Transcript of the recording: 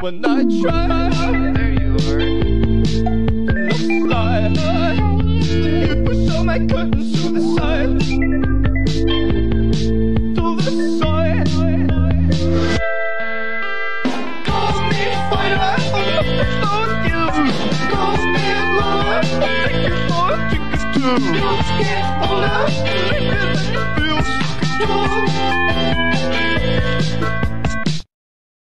When I try, There you are. looks fly. you push all my curtains to the side, to the side. Call me fighter, I'm not you. Call me a lover, I'll take you for a drink or two. Don't get older, maybe then you feel sick at.